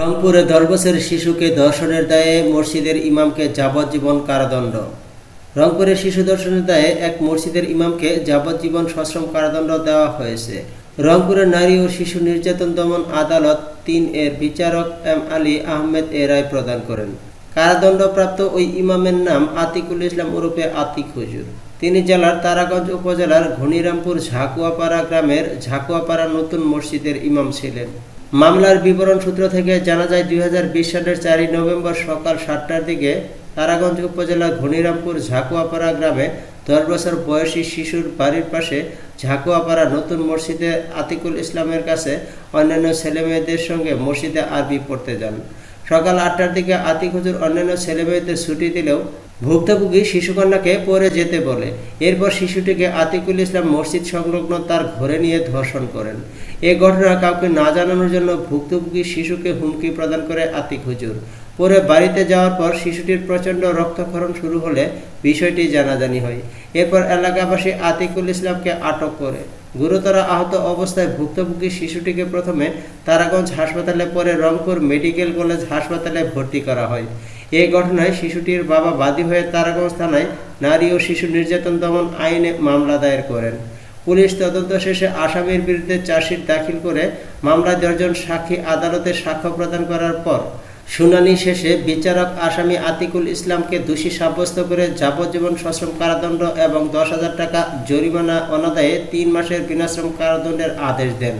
রংপুরে দশ বছরের শিশুকে ধর্ষণের দায়ে মসজিদের ইমামকে যাবজ্জীবন কারাদণ্ড। রংপুরে শিশু ধর্ষণের দায়ে এক মসজিদের ইমামকে যাবজ্জীবন সশ্রম কারাদণ্ড দেওয়া হয়েছে। রংপুরের নারী ও শিশু নির্যাতন দমন আদালত তিন এর বিচারক এম আলী আহমেদ এ রায় প্রদান করেন। কারাদণ্ডপ্রাপ্ত ওই ইমামের নাম আতিকুল ইসলাম ওরফে আতিক হুজুর। তিনি জেলার তারাগঞ্জ উপজেলার ঘনিরামপুর ঝাকুয়াপাড়া গ্রামের ঝাকুয়াপাড়া নতুন মসজিদের ইমাম ছিলেন। মামলার বিবরণ সূত্র থেকে জানা যায়, দুই হাজার বিশ সালের চারই নভেম্বর সকাল সাতটার দিকে তারাগঞ্জ উপজেলা ঘনিরামপুর ঝাকুয়াপাড়া গ্রামে দশ বছর বয়সী শিশুর বাড়ির পাশে ঝাকুয়াপাড়া নতুন মসজিদে আতিকুল ইসলামের কাছে অন্যান্য ছেলেমেয়েদের সঙ্গে মসজিদে আরবি পড়তে যান। সকাল আটটার দিকে আতিক হুজুর অন্যান্য ছেলেমেয়েদের ছুটি দিলেও ভুক্তভোগী শিশুকন্যাকে পরে যেতে বলে। এরপর শিশুটিকে আতিকুল ইসলাম মসজিদ সংলগ্ন তার ঘরে নিয়ে ধর্ষণ করেন। এ ঘটনা কাউকে না জানানোর জন্য ভুক্তভোগী শিশুকে হুমকি প্রদান করে আতিক হুজুর। পরে বাড়িতে যাওয়ার পর শিশুটির প্রচণ্ড রক্তক্ষরণ শুরু হলে বিষয়টি জানাজানি হয়। এরপর এলাকাবাসী আতিকুল ইসলামকে আটক করে। গুরুতর আহত অবস্থায় ভুক্তভোগী শিশুটিকে প্রথমে তারাগঞ্জ হাসপাতালে পরে রংপুর মেডিকেল কলেজ হাসপাতালে ভর্তি করা হয়। এই ঘটনায় শিশুটির বাবা বাদী হয়ে তারাগঞ্জ থানায় নারী ও শিশু নির্যাতন দমন আইনে মামলা দায়ের করেন। পুলিশ তদন্ত শেষে আসামির বিরুদ্ধে চার্জশিট দাখিল করে মামলায় দশজন সাক্ষী আদালতে সাক্ষ্য প্রদান করার পর শুনানি শেষে বিচারক আসামি আতিকুল ইসলামকে দোষী সাব্যস্ত করে যাবজ্জীবন সশ্রম কারাদণ্ড এবং দশ হাজার টাকা জরিমানা অনাদায়ে তিন মাসের বিনাশ্রম কারাদণ্ডের আদেশ দেন।